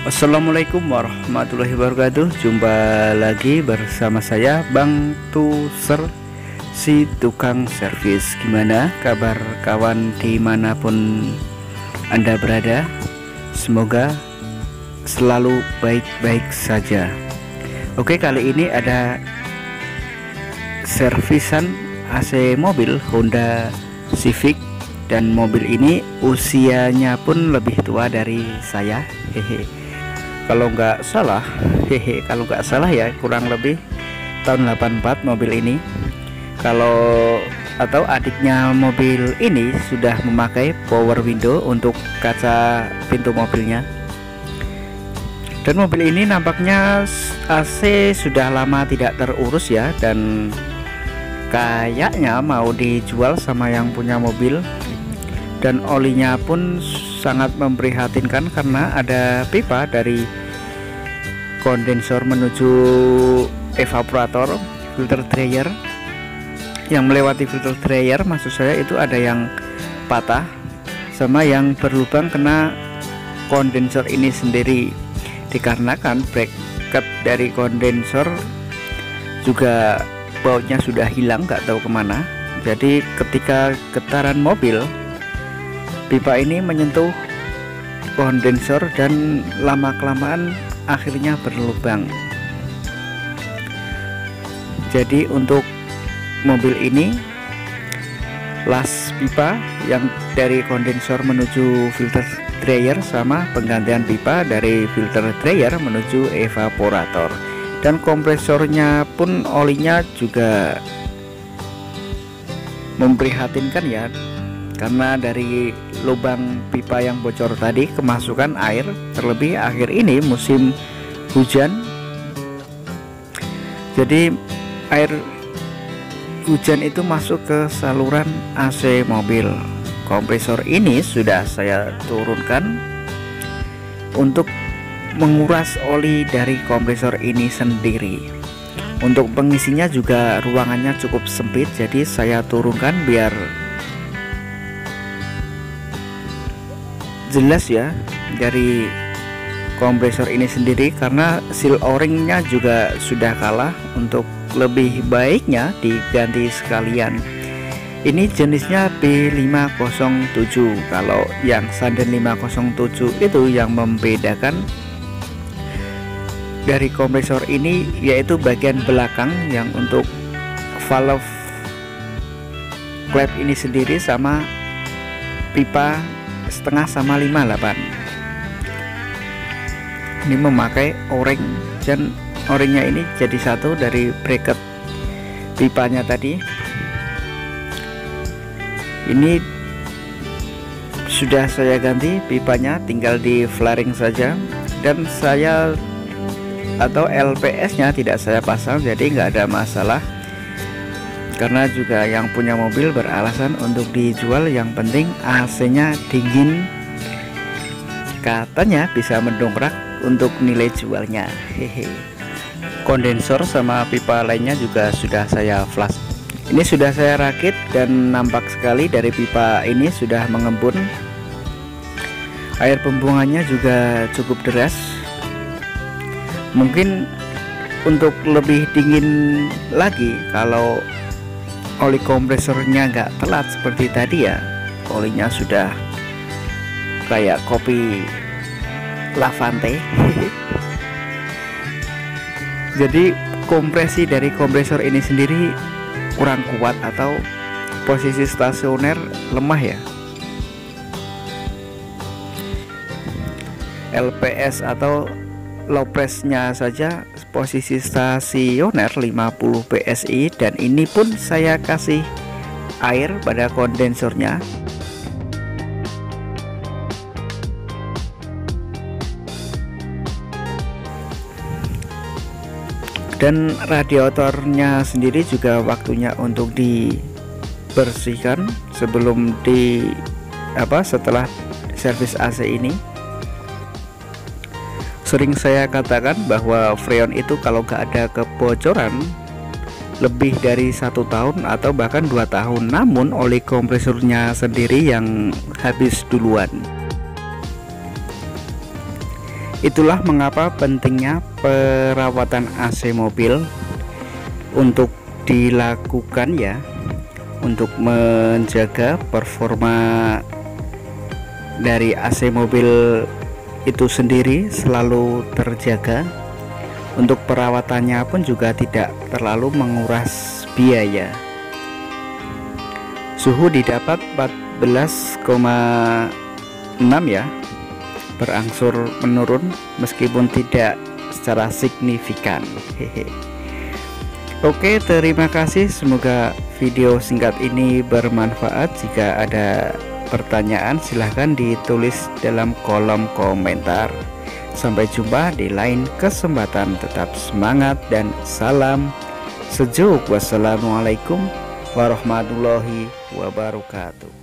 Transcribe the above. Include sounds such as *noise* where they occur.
Assalamualaikum warahmatullahi wabarakatuh. Jumpa lagi bersama saya Bang Tuser Si tukang servis. Gimana kabar kawan di mana pun Anda berada? Semoga selalu baik-baik saja. Oke kali ini ada Servisan AC mobil Honda Civic. Dan mobil ini usianya pun lebih tua dari saya. Hehe kalau nggak salah *laughs* hehe kalau nggak salah ya kurang lebih tahun 84 mobil ini. Kalau atau adiknya mobil ini sudah memakai power window untuk kaca pintu mobilnya. Dan mobil ini nampaknya AC sudah lama tidak terurus ya dan kayaknya mau dijual sama yang punya mobil. Dan olinya pun sangat memprihatinkan karena ada pipa dari kondensor menuju evaporator filter dryer. Yang melewati filter dryer maksud saya itu ada yang patah sama yang berlubang kena kondensor ini sendiri. Dikarenakan bracket dari kondensor juga bautnya sudah hilang nggak tahu ke mana. Jadi ketika getaran mobil pipa ini menyentuh kondensor dan lama kelamaan akhirnya berlubang. Jadi untuk mobil ini las pipa yang dari kondensor menuju filter dryer sama penggantian pipa dari filter dryer menuju evaporator. Dan kompresornya pun olinya juga memprihatinkan ya karena dari lubang pipa yang bocor tadi kemasukan air terlebih akhir ini musim hujan. Jadi air hujan itu masuk ke saluran AC mobil. Kompresor ini sudah saya turunkan untuk menguras oli dari kompresor ini sendiri. Untuk pengisinya juga ruangannya cukup sempit jadi saya turunkan biar jelas ya dari kompresor ini sendiri karena seal o-ringnya juga sudah kalah untuk lebih baiknya diganti sekalian. Ini jenisnya B507 kalau yang Sanden 507 itu yang membedakan dari kompresor ini yaitu bagian belakang yang untuk valve klep ini sendiri sama pipa setengah sama 58 ini memakai o-ring dan o-ringnya ini jadi satu dari bracket pipanya tadi. Ini sudah saya ganti pipanya tinggal di flaring saja. Dan saya atau LPS nya tidak saya pasang jadi nggak ada masalah karena juga yang punya mobil beralasan untuk dijual yang penting AC nya dingin. Katanya bisa mendongkrak untuk nilai jualnya. Hehe. Kondensor sama pipa lainnya juga sudah saya flash. Ini sudah saya rakit dan nampak sekali dari pipa ini sudah mengembun. Air pembuangannya juga cukup deras. Mungkin untuk lebih dingin lagi kalau oli kompresornya nggak telat seperti tadi ya. Olinya sudah kayak kopi lavante. *laughs* Jadi kompresi dari kompresor ini sendiri kurang kuat atau posisi stasioner lemah ya? LPS atau low pressnya saja posisi stasioner 50 PSI dan ini pun saya kasih air pada kondensornya dan radiatornya sendiri juga waktunya untuk dibersihkan sebelum di apa setelah servis AC ini Sering saya katakan bahwa freon itu kalau nggak ada kebocoran lebih dari satu tahun atau bahkan dua tahun. Namun oli kompresornya sendiri yang habis duluan. Itulah mengapa pentingnya perawatan AC mobil untuk dilakukan ya untuk menjaga performa dari AC mobil itu sendiri selalu terjaga. Untuk perawatannya pun juga tidak terlalu menguras biaya. Suhu didapat 14,6 ya berangsur menurun meskipun tidak secara signifikan. Hehe. Oke terima kasih. Semoga video singkat ini bermanfaat. Jika ada pertanyaan silahkan ditulis dalam kolom komentar. Sampai jumpa di lain kesempatan. Tetap semangat dan salam sejuk. Wassalamualaikum warahmatullahi wabarakatuh